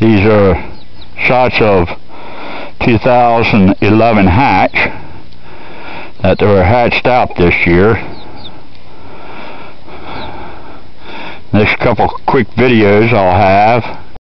These are shots of 2011 hatch that were hatched out this year. Next couple quick videos I'll have